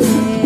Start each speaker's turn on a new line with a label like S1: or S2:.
S1: Amen.